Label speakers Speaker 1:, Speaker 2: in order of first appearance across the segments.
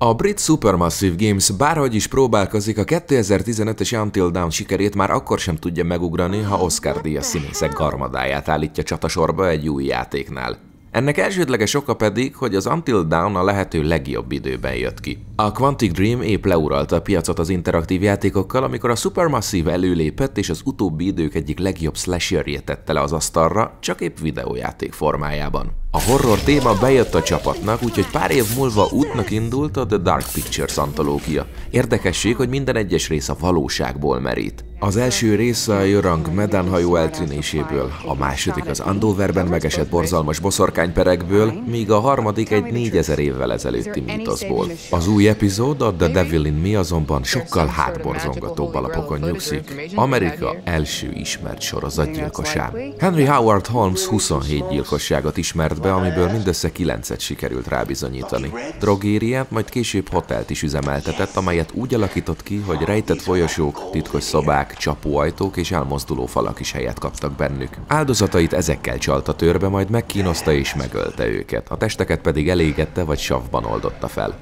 Speaker 1: A brit Supermassive Games bárhogy is próbálkozik, a 2015-es Until Dawn sikerét már akkor sem tudja megugrani, ha Oscar díjas színészek garmadáját állítja csatasorba egy új játéknál. Ennek elsődleges oka pedig, hogy az Until Dawn a lehető legjobb időben jött ki. A Quantic Dream épp leuralta a piacot az interaktív játékokkal, amikor a Supermassive előlépett és az utóbbi idők egyik legjobb slasherje tette le az asztalra, csak épp videójáték formájában. A horror téma bejött a csapatnak, úgyhogy pár év múlva útnak indult a The Dark Pictures antológia. Érdekesség, hogy minden egyes rész a valóságból merít. Az első része a Jörang Medan hajó eltűnéséből, a második az Andoverben megesett borzalmas boszorkányperekből, míg a harmadik egy 4000 évvel ezelőtti mítoszból. Az új epizód, a The Devil in Me azonban sokkal hátborzongatóbb alapokon nyugszik. Amerika első ismert sorozatgyilkosán. Henry Howard Holmes 27 gyilkosságot ismert be, amiből mindössze 9-et sikerült rábizonyítani. Drogériát, majd később hotelt is üzemeltetett, amelyet úgy alakított ki, hogy rejtett folyosók, titkos szobák, csapóajtók és elmozduló falak is helyet kaptak bennük. Áldozatait ezekkel csalta törbe, majd megkínozta és megölte őket, a testeket pedig elégette vagy savban oldotta fel.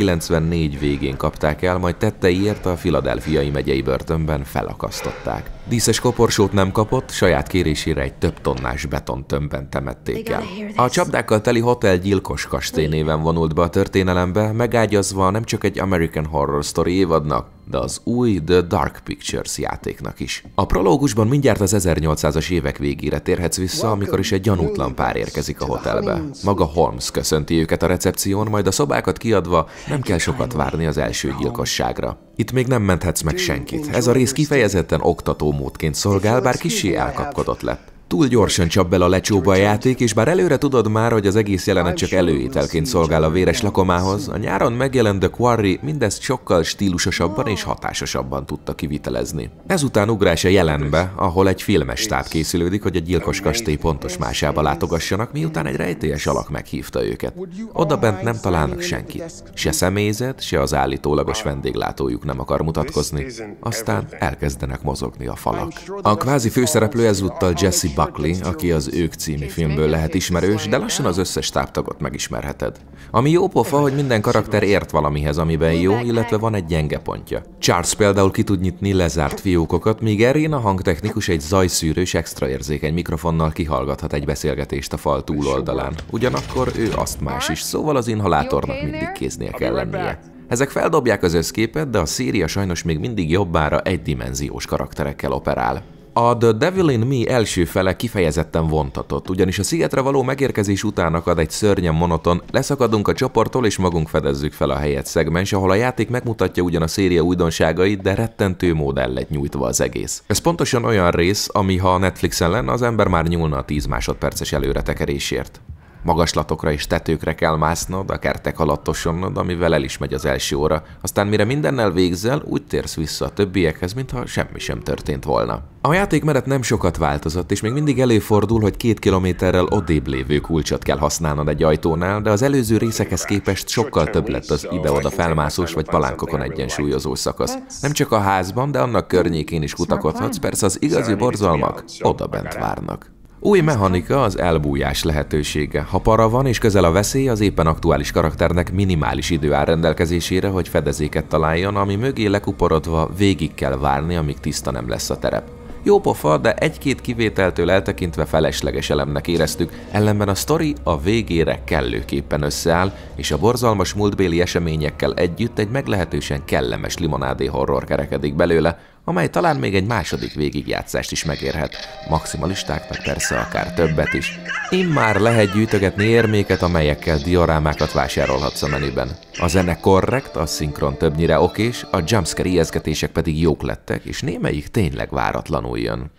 Speaker 1: 1894 végén kapták el, majd tetteiért a Filadelfiai megyei börtönben felakasztották. Díszes koporsót nem kapott, saját kérésére egy több tonnás betontömbben temették el. A csapdákkal teli hotel gyilkos kastély néven vonult be a történelembe, megágyazva nem csak egy American Horror Story évadnak, de az új The Dark Pictures játéknak is. A prológusban mindjárt az 1800-as évek végére térhetsz vissza, amikor is egy gyanútlan pár érkezik a hotelbe. Maga Holmes köszönti őket a recepción, majd a szobákat kiadva nem kell sokat várni az első gyilkosságra. Itt még nem menthetsz meg senkit. Ez a rész kifejezetten oktató módként szolgál, bár kisé elkapkodott lett. Túl gyorsan csap bele a lecsóba a játék, és bár előre tudod már, hogy az egész jelenet csak előételként szolgál a véres lakomához, a nyáron megjelent The Quarry mindezt sokkal stílusosabban és hatásosabban tudta kivitelezni. Ezután ugrás a jelenbe, ahol egy filmes stáb készülődik, hogy a gyilkos kastély pontos másába látogassanak, miután egy rejtélyes alak meghívta őket. Oda bent nem találnak senkit. Se személyzet, se az állítólagos vendéglátójuk nem akar mutatkozni. Aztán elkezdenek mozogni a falak. A kvázi főszereplő ezúttal Jesse Buckley, aki az Ők című filmből lehet ismerős, de lassan az összes táptagot megismerheted. Ami jó pofa, hogy minden karakter ért valamihez, amiben jó, illetve van egy gyenge pontja. Charles például ki tud nyitni lezárt fiókokat, míg Erin a hangtechnikus egy zajszűrős extra érzékeny mikrofonnal kihallgathat egy beszélgetést a fal túloldalán. Ugyanakkor ő azt más is, szóval az inhalátornak mindig kéznél kell lennie. Ezek feldobják az összképet, de a széria sajnos még mindig jobbára egydimenziós karakterekkel operál. A The Devil in Me első fele kifejezetten vontatott, ugyanis a szigetre való megérkezés után akad egy szörnyen monoton, leszakadunk a csoporttól és magunk fedezzük fel a helyet szegmens, ahol a játék megmutatja ugyan a széria újdonságait, de rettentő mód el lett nyújtva az egész. Ez pontosan olyan rész, ami ha a Netflixen lenne, az ember már nyúlna a 10 másodperces előretekerésért. Magaslatokra és tetőkre kell másznod, a kertek alatt osonnod, amivel el is megy az első óra, aztán mire mindennel végzel, úgy térsz vissza a többiekhez, mintha semmi sem történt volna. A játékmenet nem sokat változott, és még mindig előfordul, hogy két kilométerrel odébb lévő kulcsot kell használnod egy ajtónál, de az előző részekhez képest sokkal több lett az ide-oda felmászós vagy palánkokon egyensúlyozó szakasz. Nem csak a házban, de annak környékén is kutakodhatsz, persze az igazi borzalmak oda bent várnak. Új mechanika az elbújás lehetősége. Ha para van és közel a veszély, az éppen aktuális karakternek minimális idő áll rendelkezésére, hogy fedezéket találjon, ami mögé lekuporodva végig kell várni, amíg tiszta nem lesz a terep. Jó pofa, de egy-két kivételtől eltekintve felesleges elemnek éreztük, ellenben a sztori a végére kellőképpen összeáll, és a borzalmas múltbéli eseményekkel együtt egy meglehetősen kellemes limonádé horror kerekedik belőle, amely talán még egy második végigjátszást is megérhet, maximalistáknak persze akár többet is. Immár lehet gyűjtögetni érméket, amelyekkel diorámákat vásárolhatsz a menüben. A zene korrekt, a szinkron többnyire okés, a jumpscare ijeszgetések pedig jók lettek, és némelyik tényleg váratlanul jön.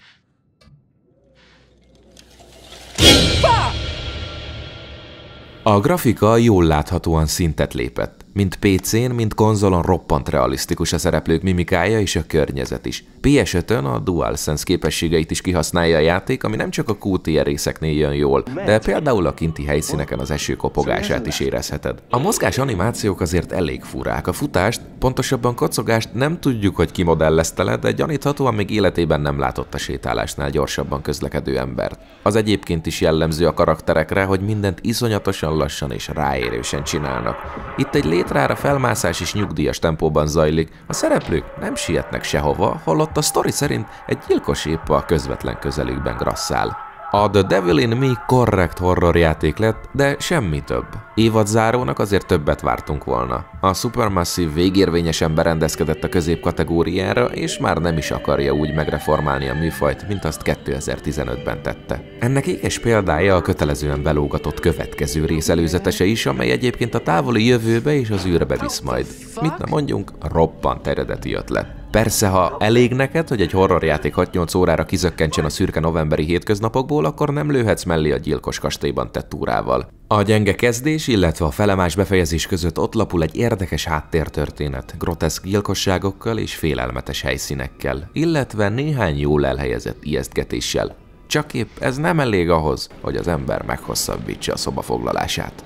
Speaker 1: A grafika jól láthatóan szintet lépett. Mind PC-n, mind konzolon roppant realisztikus a szereplők mimikája és a környezet is. PS5-ön a DualSense képességeit is kihasználja a játék, ami nem csak a QTR részeknél jön jól, de például a kinti helyszíneken az eső kopogását is érezheted. A mozgás animációk azért elég furák. A futást, pontosabban kocogást nem tudjuk, hogy ki modellezte le, de gyaníthatóan még életében nem látott a sétálásnál gyorsabban közlekedő embert. Az egyébként is jellemző a karakterekre, hogy mindent iszonyatosan lassan és ráérősen csinálnak. Itt egy létrára felmászás is nyugdíjas tempóban zajlik, a szereplők nem sietnek sehova, holott a sztori szerint egy gyilkos épp a közvetlen közelükben grasszál. A The Devil in Me korrekt horror játék lett, de semmi több. Évad zárónak azért többet vártunk volna. A Supermassive végérvényesen berendezkedett a közép kategóriára, és már nem is akarja úgy megreformálni a műfajt, mint azt 2015-ben tette. Ennek ékes példája a kötelezően belógatott következő rész előzetese is, amely egyébként a távoli jövőbe és az űrbe visz majd. Mit nem mondjunk, roppant eredeti ötlet. Persze, ha elég neked, hogy egy horrorjáték 6-8 órára kizökkentsen a szürke novemberi hétköznapokból, akkor nem lőhetsz mellé a gyilkos kastélyban tett túrával. A gyenge kezdés, illetve a felemás befejezés között ott lapul egy érdekes háttértörténet, groteszk gyilkosságokkal és félelmetes helyszínekkel, illetve néhány jól elhelyezett ijesztgetéssel. Csak épp ez nem elég ahhoz, hogy az ember meghosszabbítsa a szobafoglalását.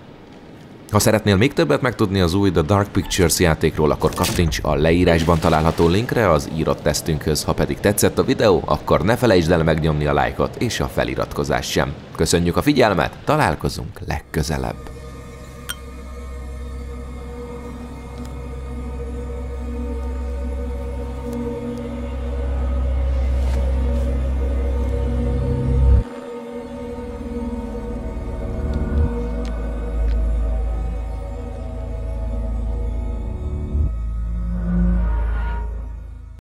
Speaker 1: Ha szeretnél még többet megtudni az új The Dark Pictures játékról, akkor kattints a leírásban található linkre az írott tesztünkhöz. Ha pedig tetszett a videó, akkor ne felejtsd el megnyomni a lájkot és a feliratkozást sem. Köszönjük a figyelmet, találkozunk legközelebb!